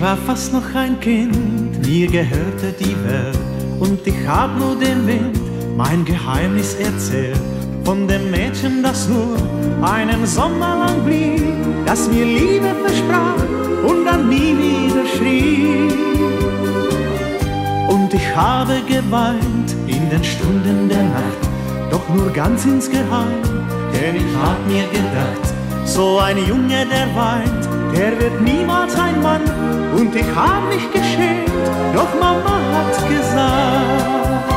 war fast noch ein Kind, mir gehörte die Welt und ich hab nur dem Wind mein Geheimnis erzählt. Von dem Mädchen, das nur einen Sommer lang blieb, das mir Liebe versprach und dann nie wieder schrieb. Und ich habe geweint in den Stunden der Nacht, doch nur ganz insgeheim, denn ich hab mir gedacht, so ein Junge, der weint, der wird niemals ein Mann. Und ich hab mich geschämt, doch Mama hat gesagt,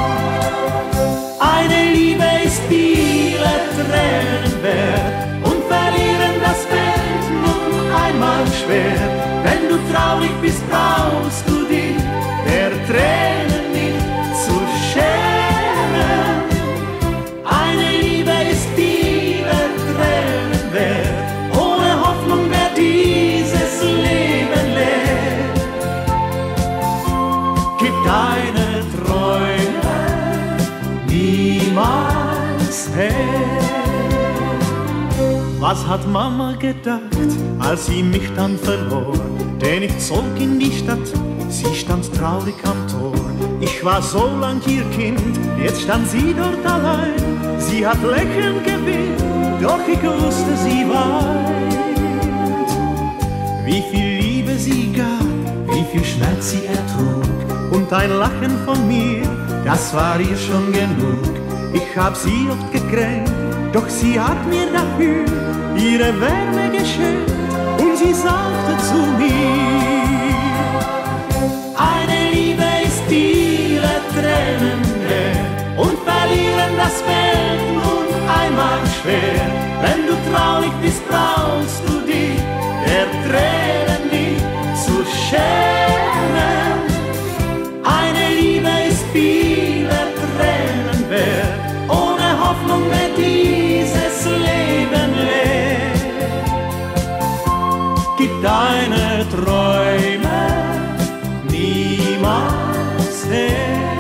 eine Liebe ist viele Tränen wert und verlieren das fällt nun einmal schwer. Wenn du traurig bist, brauchst du dich der Tränen Was hat Mama gedacht, als sie mich dann verlor? Denn ich zog in die Stadt, sie stand traurig am Tor. Ich war so lang ihr Kind, jetzt stand sie dort allein. Sie hat lächelnd gewinnt, doch ich wusste, sie weint. Wie viel Liebe sie gab, wie viel Schmerz sie ertrug. Und ein Lachen von mir, das war ihr schon genug. Ich hab sie oft gekränkt, doch sie hat mir dafür ihre Wärme geschenkt und sie sagte zu mir, eine Liebe ist viele Tränen wert und verlieren das fällt nun einmal schwer. Wenn du traurig bist, brauchst du deine Träume niemals her.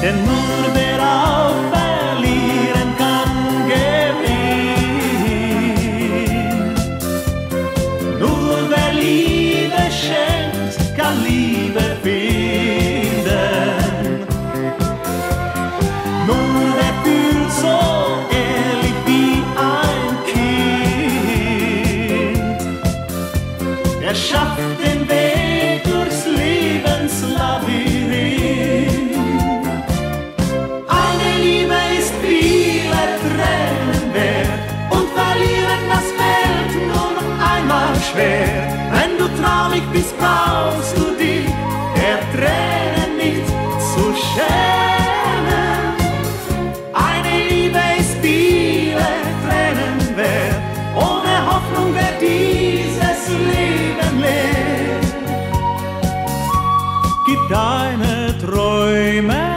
Denn nur deine Träume.